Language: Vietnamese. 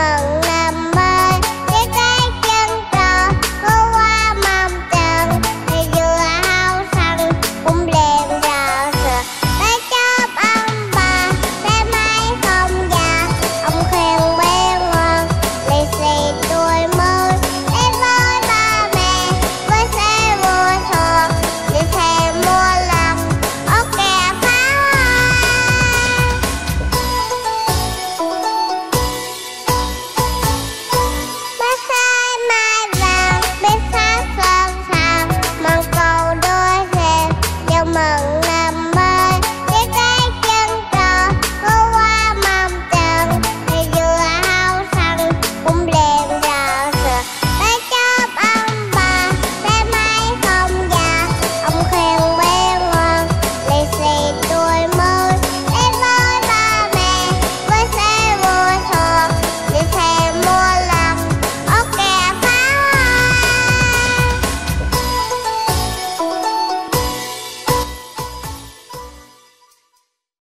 mừng